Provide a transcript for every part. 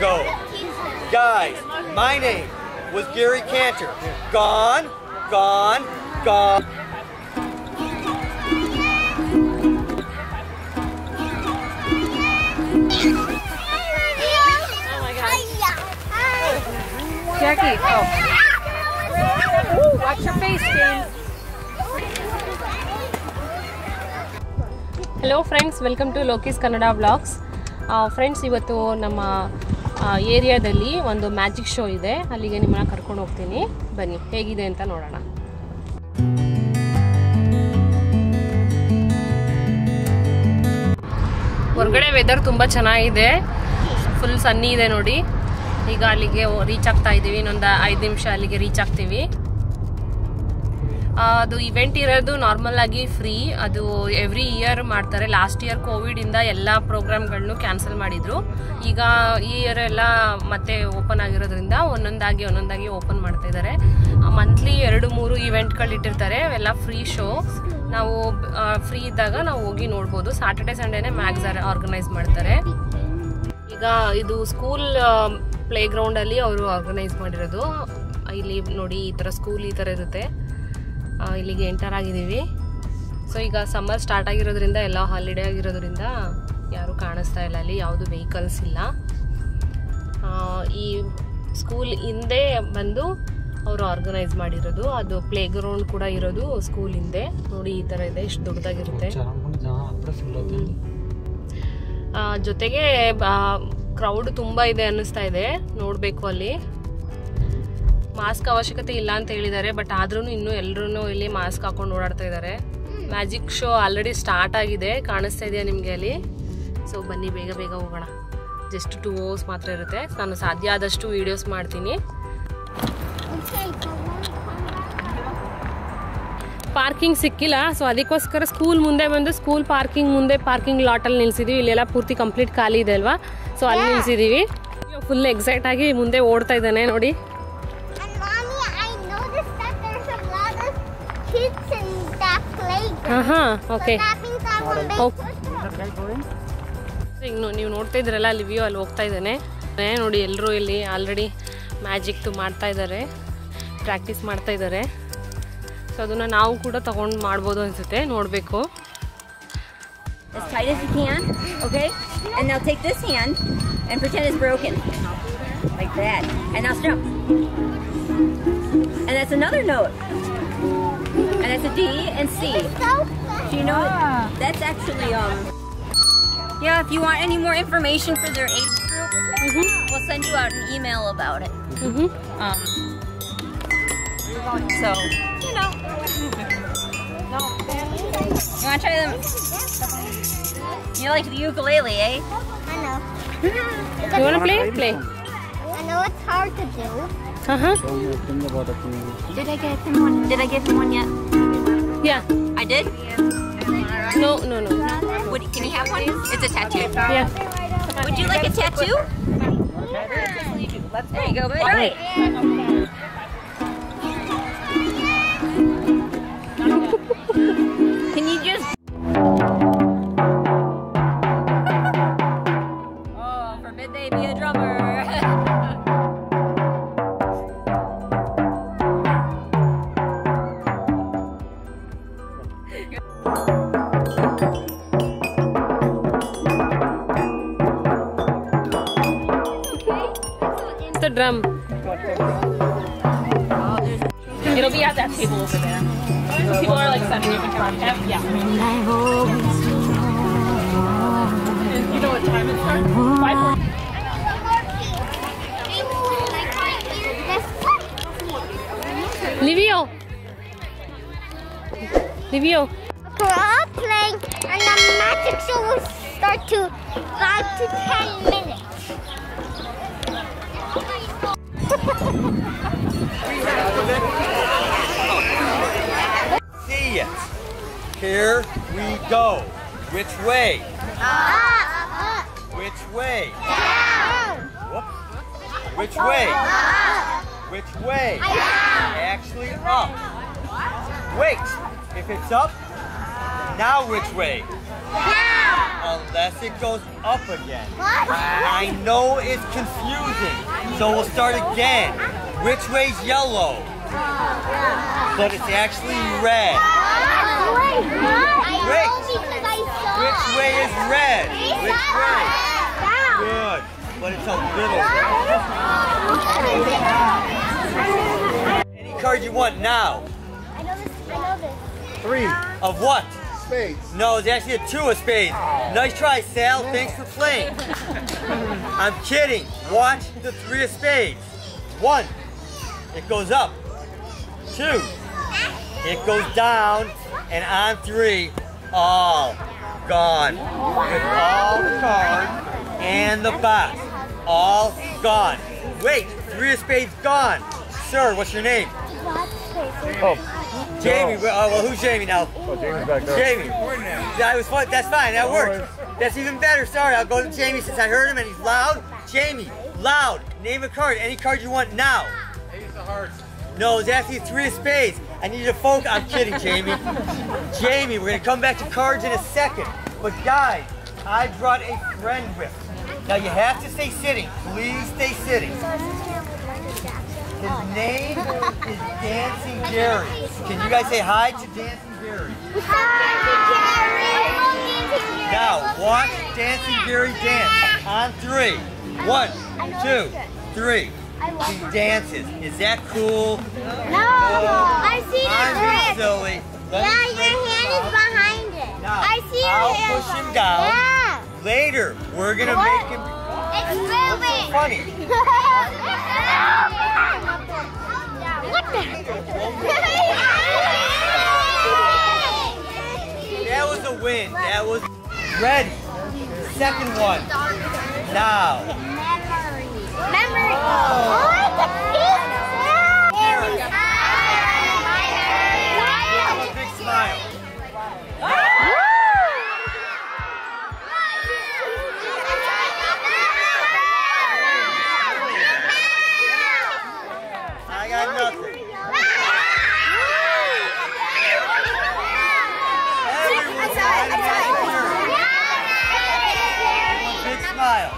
go. Guys, my name was Gary Kantor. Gone, gone, gone. Jackie, oh. Ooh, watch your face, James. friends. Welcome to Loki's Kannada Vlogs. Uh, vlogs friends ಇವತ್ತು ನಮ್ಮ ಏರಿಯಾದಲ್ಲಿ ಒಂದು magic show ಇದೆ. ಅಲ್ಲಿಗೆ ನಿಮ್ಮನ್ನ ಕರ್ಕೊಂಡು ಹೋಗ್ತೀನಿ. ಬನ್ನಿ. ಹೇಗಿದೆ ಅಂತ ನೋಡೋಣ. ಹೊರಗಡೆ ವೆದರ್ ತುಂಬ ಚೆನ್ನಾಗಿದೆ. ಫುಲ್ ಸನ್ನಿ ಇದೆ ನೋಡಿ. ಈಗ ಅಲ್ಲಿಗೆ ರೀಚ್ ಆಗ್ತಾ ಇದ್ದೀವಿ. ಇನ್ನೊಂದು ಐದು ನಿಮಿಷ ಅಲ್ಲಿಗೆ ರೀಚ್ ಆಗ್ತೀವಿ. ಅದು ಇವೆಂಟ್ ಇರೋದು ನಾರ್ಮಲ್ ಆಗಿ ಫ್ರೀ ಅದು ಎವ್ರಿ ಇಯರ್ ಮಾಡ್ತಾರೆ. ಲಾಸ್ಟ್ ಇಯರ್ ಕೋವಿಡ್ ಇಂದ ಎಲ್ಲ ಪ್ರೋಗ್ರಾಮ್ಗಳನ್ನು ಕ್ಯಾನ್ಸಲ್ ಮಾಡಿದ್ರು. ಈಗ ಈ ಇಯರ್ ಎಲ್ಲ ಮತ್ತೆ ಓಪನ್ ಆಗಿರೋದ್ರಿಂದ ಒಂದೊಂದಾಗಿ ಒಂದೊಂದಾಗಿ ಓಪನ್ ಮಾಡ್ತಾ ಇದ್ದಾರೆ. ಮಂತ್ಲಿ ಎರಡು, ಮೂರು ಇವೆಂಟ್ಗಳು ಇಟ್ಟಿರ್ತಾರೆ. ಅವೆಲ್ಲ ಫ್ರೀ ಶೋ ನಾವು ಫ್ರೀ ಇದ್ದಾಗ ನಾವು ಹೋಗಿ ನೋಡ್ಬೋದು. ಸಾಟರ್ಡೆ ಸಂಡೇನೆ ಮ್ಯಾಗ್ಸ್ ಆರ್ಗನೈಸ್ ಮಾಡ್ತಾರೆ. ಈಗ ಇದು ಸ್ಕೂಲ್ ಪ್ಲೇ ಗ್ರೌಂಡಲ್ಲಿ ಅವರು ಆರ್ಗನೈಸ್ ಮಾಡಿರೋದು. ಇಲ್ಲಿ ನೋಡಿ ಈ ಥರ ಸ್ಕೂಲ್ ಈ ಥರ ಇರುತ್ತೆ. ಇಲ್ಲಿಗೆ ಎಂಟರ್ ಆಗಿದ್ದೀವಿ. ಸೊ ಈಗ ಸಮ್ಮರ್ ಸ್ಟಾರ್ಟ್ ಆಗಿರೋದ್ರಿಂದ ಎಲ್ಲ ಹಾಲಿಡೇ ಆಗಿರೋದ್ರಿಂದ ಯಾರೂ ಕಾಣಿಸ್ತಾ ಇಲ್ಲ, ಅಲ್ಲಿ ಯಾವುದು ವೆಹಿಕಲ್ಸ್ ಇಲ್ಲ. ಈ ಸ್ಕೂಲ್ ಹಿಂದೆ ಬಂದು ಅವರು ಆರ್ಗನೈಸ್ ಮಾಡಿರೋದು, ಅದು ಪ್ಲೇ ಗ್ರೌಂಡ್ ಕೂಡ ಇರೋದು ಸ್ಕೂಲ್ ಹಿಂದೆ. ನೋಡಿ, ಈ ಥರ ಇದೆ ಎಷ್ಟು ದೊಡ್ಡದಾಗಿರುತ್ತೆ. ಜೊತೆಗೆ ಕ್ರೌಡ್ ತುಂಬ ಇದೆ ಅನ್ನಿಸ್ತಾ ಇದೆ, ನೋಡಬೇಕು ಅಲ್ಲಿ. ಮಾಸ್ಕ್ ಅವಶ್ಯಕತೆ ಇಲ್ಲ ಅಂತ ಹೇಳಿದ್ದಾರೆ ಬಟ್ ಆದ್ರೂ ಇನ್ನೂ ಎಲ್ಲರೂ ಇಲ್ಲಿ ಮಾಸ್ಕ್ ಹಾಕೊಂಡು ಓಡಾಡ್ತಾ ಇದ್ದಾರೆ. ಮ್ಯಾಜಿಕ್ ಶೋ ಆಲ್ರೆಡಿ ಸ್ಟಾರ್ಟ್ ಆಗಿದೆ ಕಾಣಿಸ್ತಾ ಇದೆಯಾ ನಿಮಗೆ ಅಲ್ಲಿ? ಸೊ ಬನ್ನಿ ಬೇಗ ಬೇಗ ಹೋಗೋಣ. ಜಸ್ಟ್ ಟೂ ಅವರ್ಸ್ ಮಾತ್ರ ಇರುತ್ತೆ. ನಾನು ಸಾಧ್ಯ ಆದಷ್ಟು ವೀಡಿಯೋಸ್ ಮಾಡ್ತೀನಿ. ಪಾರ್ಕಿಂಗ್ ಸಿಕ್ಕಿಲ್ಲ ಸೊ ಅದಕ್ಕೋಸ್ಕರ ಸ್ಕೂಲ್ ಮುಂದೆ ಬಂದು ಸ್ಕೂಲ್ ಪಾರ್ಕಿಂಗ್ ಮುಂದೆ ಪಾರ್ಕಿಂಗ್ ಲಾಟಲ್ಲಿ ನಿಲ್ಸಿದೀವಿ. ಇಲ್ಲೆಲ್ಲ ಪೂರ್ತಿ ಕಂಪ್ಲೀಟ್ ಖಾಲಿ ಇದೆ ಅಲ್ವಾ? ಸೊ ಅಲ್ಲಿ ನಿಲ್ಸಿದೀವಿ. ಫುಲ್ ಎಕ್ಸೈಟ್ ಆಗಿ ಮುಂದೆ ಓಡ್ತಾ ಇದ್ದಾನೆ ನೋಡಿ. ಹಾ ಓಕೆ ಓಕೆ ನೀವು ನೋಡ್ತಾ ಇದ್ರಲ್ಲ ಅಲ್ಲಿ ವ್ಯೂ ಅಲ್ಲಿ ಹೋಗ್ತಾ ಇದ್ದಾನೆ. ನೋಡಿ ಎಲ್ಲರೂ ಇಲ್ಲಿ ಆಲ್ರೆಡಿ ಮ್ಯಾಜಿಕ್ ಮಾಡ್ತಾ ಇದ್ದಾರೆ ಪ್ರಾಕ್ಟೀಸ್ ಮಾಡ್ತಾ ಇದ್ದಾರೆ. ಸೊ ಅದನ್ನು ನಾವು ಕೂಡ ತಗೊಂಡು ಮಾಡ್ಬೋದು ಅನಿಸುತ್ತೆ ನೋಡಬೇಕು. S I C on okay And it's a D and C. So Do you know ah. That's actually, um... Yeah, if you want any more information for their age group, mm -hmm. we'll send you out an email about it. Mm -hmm. Um, so, you know. You want to try them? You like the ukulele, eh? I know. you want to play? Play. I know it's hard to do. Uh-huh. Did I get him one? Did I get him one yet? Yeah. I did? No, no, no. Would, can he have one? It's a tattoo. Yeah. Would you like a tattoo? There you go, babe. All right. can you just... the drum. It'll be at that table over there. People are like setting up of him. Yeah. You know what time it starts? Five Livio. Livio. We're all playing, and the magic show will start to five to ten minutes. Here we go. Which way? Up, Which way? down, Whoops. Which way? up, Which way? Actually up. Wait. If it's up, now which way? down. unless it goes up again. I know it's confusing, so we'll start again. Which way's yellow? But it's actually red. Wait, what? I know because I saw Which way is red? Which way? Good, but it's a little. Any card you want now. I know this. I know this. Three Of what? spades. No, it's actually a two of spades. Nice try, Sal. Thanks for playing. I'm kidding. Watch the three of spades. One, it goes up. Two, it goes down. And on three, all gone. With all the cards and the box. All gone. Wait, three of spades gone. Sir, what's your name? Oh, Jamie. Uh, well, who's Jamie now? oh Jamie's back there. Jamie. That was fun. That's fine. That works. That's even better. Sorry, I'll go to Jamie since I heard him and he's loud. Jamie, loud. Name a card. Any card you want now. Ace of hearts. No, it's actually three of spades. I need you to focus. I'm kidding, Jamie. Jamie, we're gonna come back to cards in a second. But guys, I brought a friend with. Now you have to stay sitting. Please stay sitting. His name is Dancing Gary. Can you guys say hi to Dancing Gary? Hi! Now, watch Dancing Gary dance on three. One, two, three. He dances. Is that cool? No, oh, I see I'm the being silly. Let Yeah, your hand is behind it. Now, I see your I'll hand. push him down. Yeah. Later, we're gonna What? make him. It's What's so moving. funny? what the? That was a win. That was ready. Second one. Now. Smile. I got nothing. Everyone's got a big smile.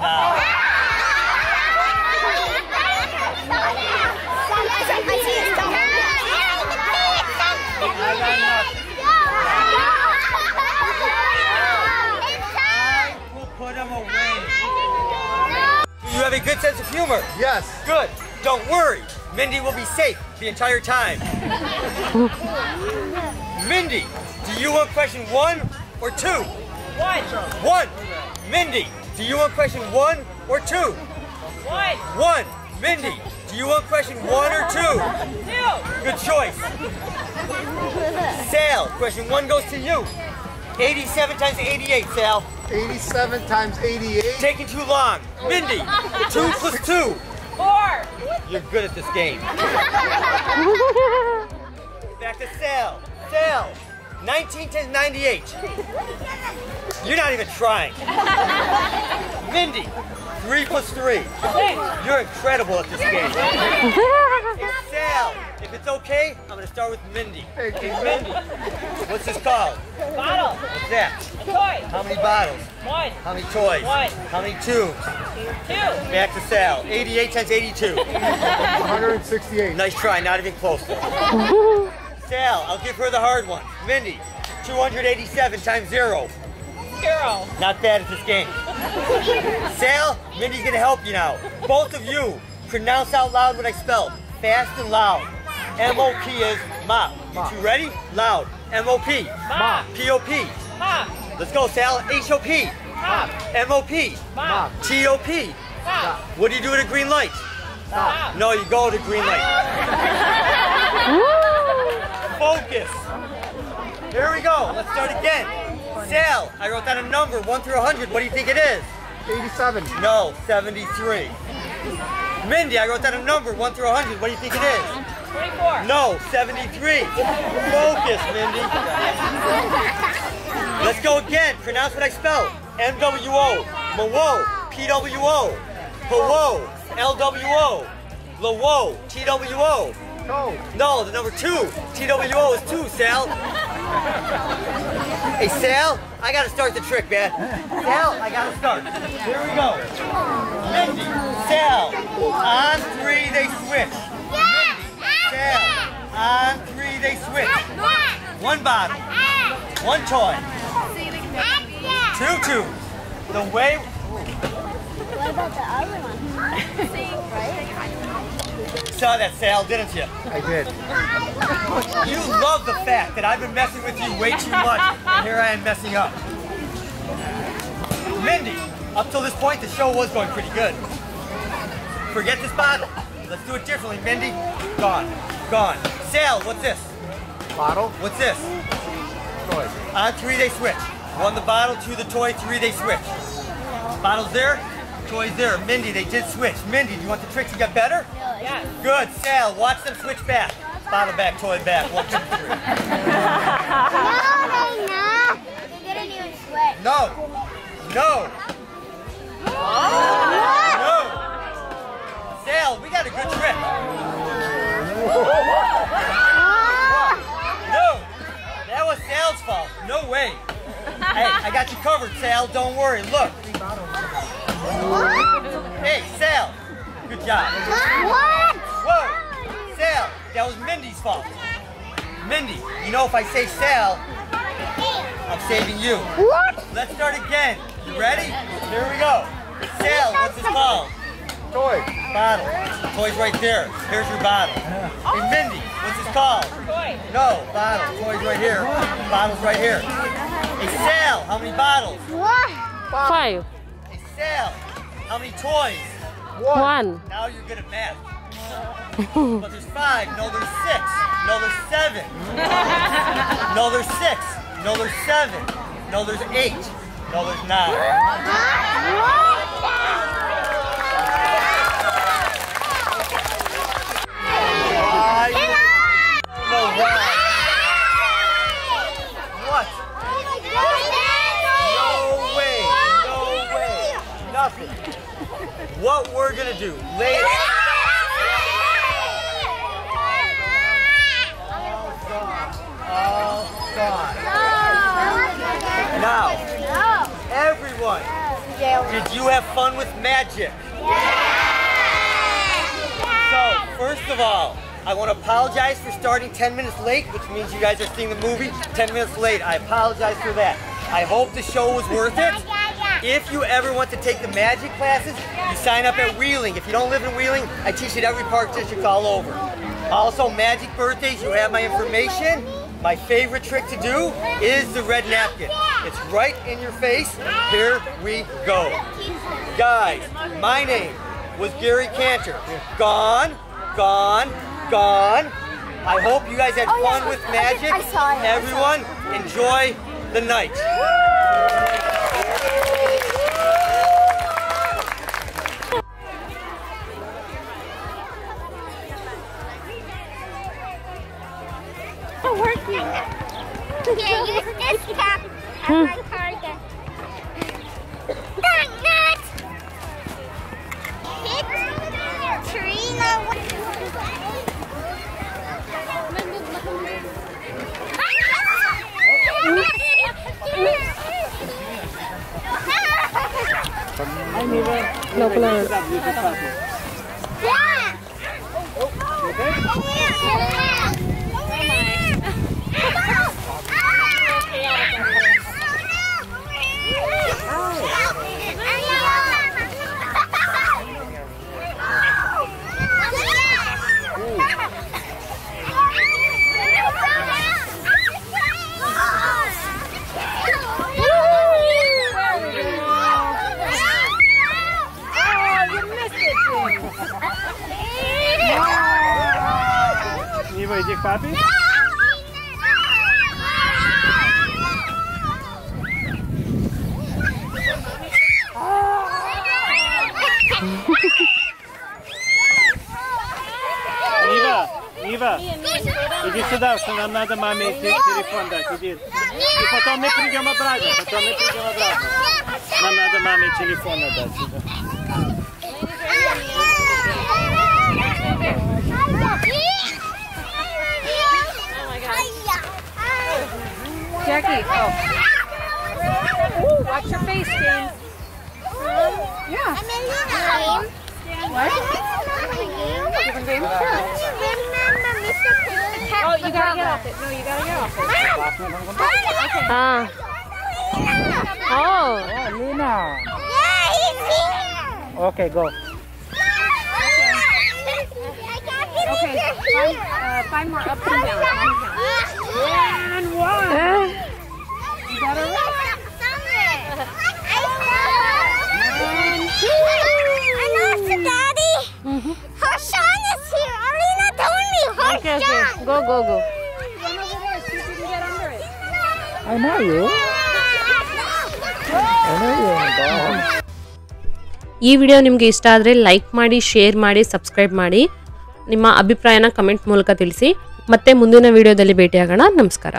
Now. I I will put him away. You have a good sense of humor. Yes. Good. Don't worry. Mindy will be safe the entire time. Mindy, do you want question one or two? One. One. Mindy, do you want question one or two? One. One. Mindy, do you want question one or two? Two. Good choice. Sal, question one goes to you. 87 times 88, Sal. 87 times 88. Taking too long. Mindy, two plus two. Four. You're good at this game. Back to Sal. Sal, 19 times 98. You're not even trying. Mindy, three plus three. You're incredible at this game. Hey, Sal, if it's okay, I'm gonna start with Mindy. Hey, Hey, Mindy, what's this called? Bottle. What's that? Toy. How many bottles? One. How many toys? One. How many tubes? Two. Back to Sal. 88 times 82. 168. Nice try, not even close. Sal, I'll give her the hard one. Mindy, 287 times zero. Zero. Not bad at this game. Sal, Mindy's gonna help you now. Both of you, pronounce out loud what I spell. Fast and loud. M-O-P is mop. You two ready? Loud. M-O-P. Mop. P-O-P. Mop. Let's go, Sal. H-O-P. Mop. M-O-P. Mop. T-O-P. Mop. What do you do at a green light? Mop. No, you go to green light. Focus. Here we go. Let's start again. Sal, I wrote down a number, 1 through 100. What do you think it is? 87. No, 73. Mindy, I wrote down a number, 1 through 100. What do you think it is? 24. No, 73. Focus, Mindy. Let's go again. Pronounce what I spelled. M-W-O. Mawo. P-W-O. Pawo. L-W-O. Lawo. T-W-O. Go. No, the number two. T-W-O is two, Sal. Hey, Sal, I gotta start the trick, man. Sal, I gotta start. Here we go. Mindy, Sal, on three they switch. Sal, on three they switch. One bottle, one toy, two two. The way What about the other one? saw that, Sal, didn't you? I did. You love the fact that I've been messing with you way too much, and here I am messing up. Mindy, up till this point, the show was going pretty good. Forget this bottle. Let's do it differently, Mindy. Gone. Gone. Sal, what's this? Bottle. What's this? Toy. On three, they switch. One the bottle, two the toy, three they switch. Bottle's there, toy's there. Mindy, they did switch. Mindy, do you want the trick to get better? Yes. Good. Sal, watch them switch back. Bottle back, toy back. One, two, three. No, they not. They didn't even sweat. No. No. No. Sal, we got a good trick. No. That was Sal's fault. No way. Hey, I got you covered, Sal. Don't worry. Look. Hey, Sal. Good job. What? Whoa. Sal, that was Mindy's fault. Mindy, you know if I say Sal, I'm saving you. What? Let's start again. You ready? Here we go. Sal, what's this called? Toy. Bottle. Toy's right there. Here's your bottle. Hey, Mindy, what's this called? Toy. No, bottle. Toy's right here. Bottle's right here. Hey, Sal, how many bottles? What? Five. Hey, Sal, how many toys? One. Now you're good at math. but there's five. No, there's six. No, there's seven. No, there's six. No, there's seven. No, there's eight. No, there's nine. Why? No, why? What we're gonna do later. Now, everyone, did you have fun with magic? So, first of all, I want to apologize for starting 10 minutes late, which means you guys are seeing the movie 10 minutes late. I apologize for that. I hope the show was worth it. If you ever want to take the magic classes, you sign up at Wheeling. If you don't live in Wheeling, I teach at every park district all over. Also, magic birthdays, you have my information. My favorite trick to do is the red napkin. It's right in your face. Here we go. Guys, my name was Gary Kantor. Gone, gone, gone. I hope you guys had Oh, yeah, fun with magic. I saw it, I Everyone, enjoy the night. Yeah, use this cap sprzedawcą nam nada mamy kiedy pondać, I potem my przyjdziemy brać, potem my przyjdziemy brać. Nam nada mamy telefon dać. Jackie, oh. Ooh, watch your face, Jane. Yeah. I'm in the game. What? Different game? Yeah. Oh, you gotta get off it. No, you gotta get off it. ಹಾ ಓ Oh, Luna. Yeah, he's here. Okay, go. Okay, Five, uh, five more up and down. And one. You got get go, go. I know you. I know you. Dog. ಈ video ನಿಮಗೆ ಇಷ್ಟ ಆದರೆ like ಮಾಡಿ share ಮಾಡಿ subscribe ಮಾಡಿ ನಿಮ್ಮ ಅಭಿಪ್ರಾಯನ comment ಮೂಲಕ ತಿಳಿಸಿ ಮತ್ತೆ ಮುಂದಿನ ವಿಡಿಯೋದಲ್ಲಿ ಭೇಟಿಯಾಗೋಣ ನಮಸ್ಕಾರ